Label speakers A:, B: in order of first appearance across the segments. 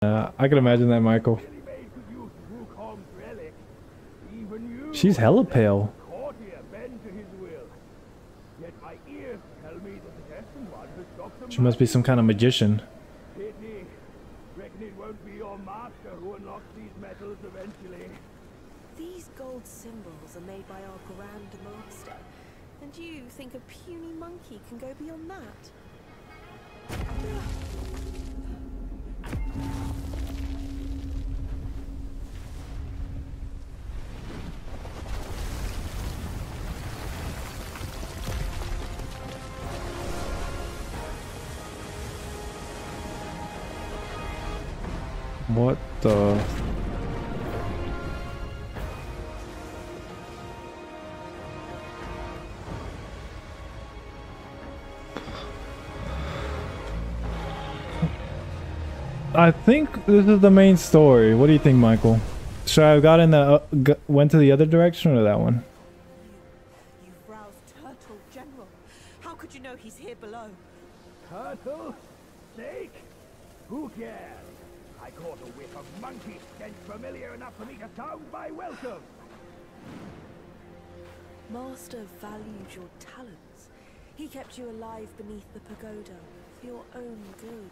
A: Uh, I can imagine that, Michael. She's hella pale. She must be some kind of magician.
B: These gold symbols are made by our Grand Master. And you think a puny monkey can go beyond that?
A: What the... I think this is the main story. What do you think, Michael? Should I have got in the uh, g went to the other direction or that one?
B: You roused Turtle, General. How could you know he's here below?
C: Turtle? Snake? Who cares? I caught a whiff of monkey stench familiar enough for me to sound by welcome.
B: Master valued your talents. He kept you alive beneath the pagoda for your own good.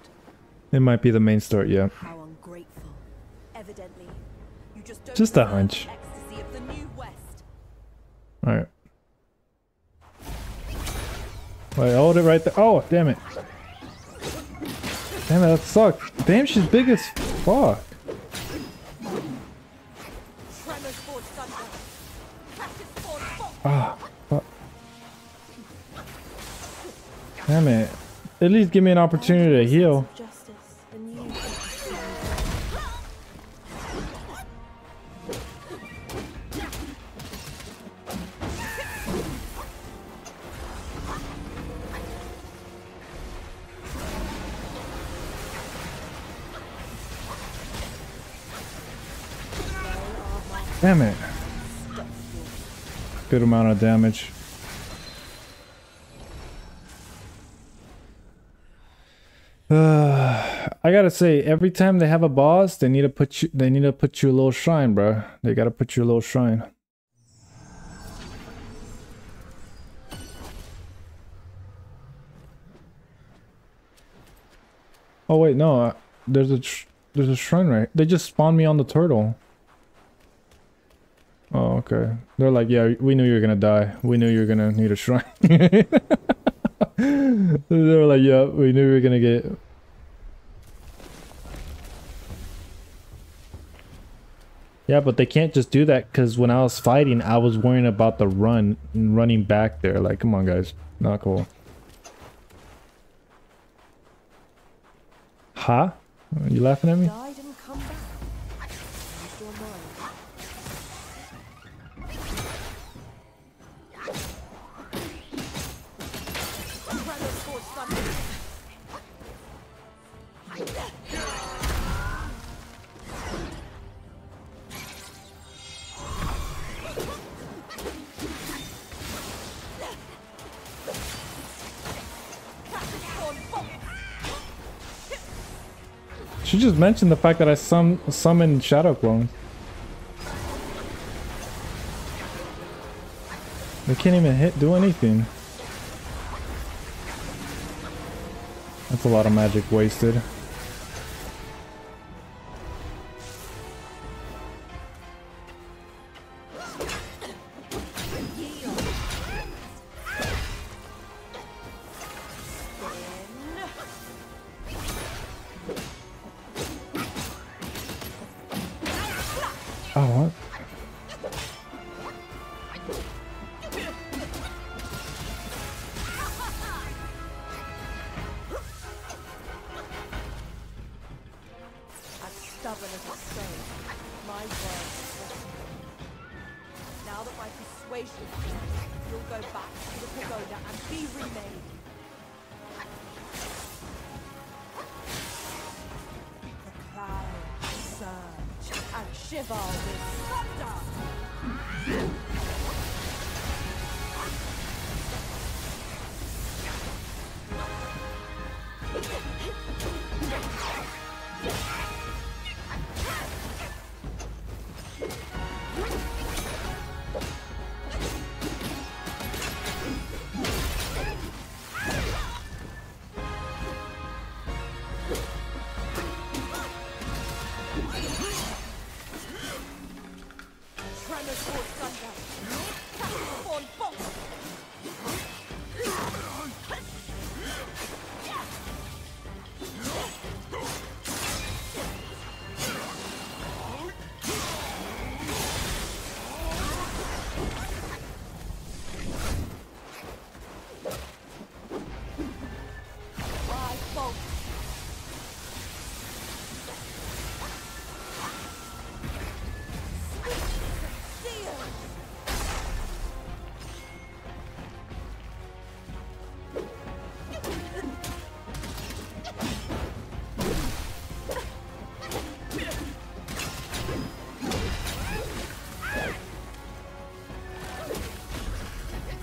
A: It might be the main story, yeah.
B: How ungrateful. Evidently, you just don't
A: Just a hunch.
B: Ecstasy of the new west.
A: Alright. Wait, hold it right there. Oh, damn it. Damn it, that sucked. Damn, she's big as fuck. Ah, fuck. Damn it. At least give me an opportunity to heal. Damn it. Good amount of damage. Uh, I gotta say, every time they have a boss, they need to put you. They need to put you a little shrine, bro. They gotta put you a little shrine. Oh wait, no. Uh, there's a there's a shrine right. They just spawned me on the turtle. Oh, okay. They're like, yeah, we knew you were gonna die. We knew you were gonna need a shrine. they were like, yeah, we knew we were gonna get. Yeah, but they can't just do that because when I was fighting, I was worrying about the run and running back there. Like, come on, guys, not cool. Huh? Are you laughing at me? She just mentioned the fact that I sum summoned shadow Clone. They can't even hit do anything. A lot of magic wasted.
B: As stone, my words. Now that my persuasion is weak, you'll go back to the pagoda and be remade. The clouds surge and shiver with thunder.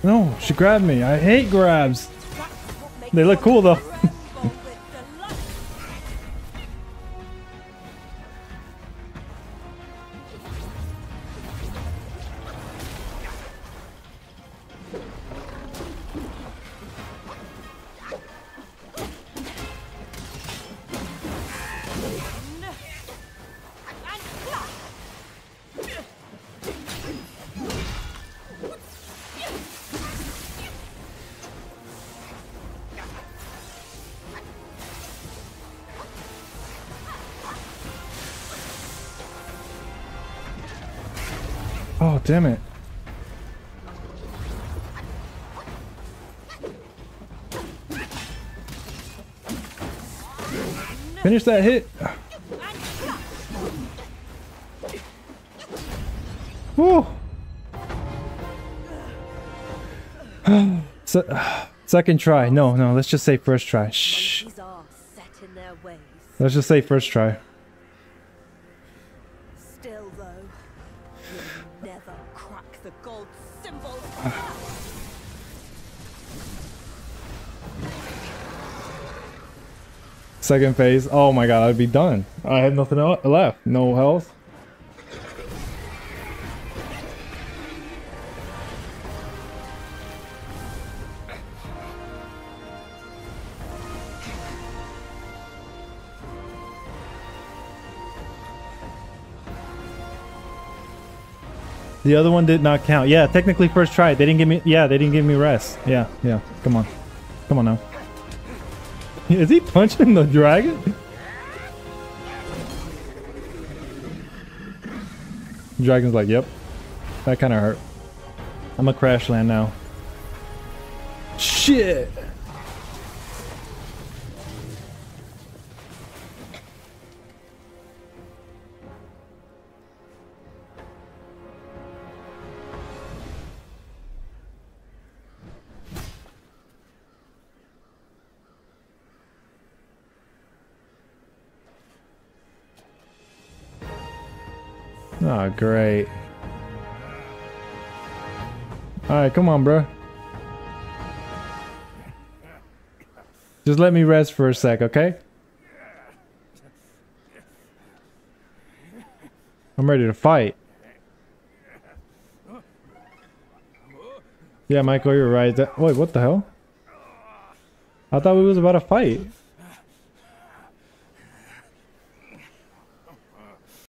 A: No, she grabbed me. I hate grabs. They look cool, though. Oh, damn it. Finish that hit. Woo. Se- second try. No, no, let's just say first try. Shh.
B: Monkeys are set in their ways.
A: Let's just say first try.
B: Gold symbol.
A: Second phase. Oh my god, I'd be done. I have nothing left. No health. The other one did not count. Yeah, technically first try. They didn't give me. Yeah, they didn't give me rest. Yeah, yeah. Come on, come on now. Is he punching the dragon? Dragon's like, yep. That kind of hurt. I'm a crash land now. Shit. Oh, great. Alright, come on, bro. Just let me rest for a sec, okay? I'm ready to fight. Yeah, Michael, you're right. That, wait, what the hell? I thought we was about to fight.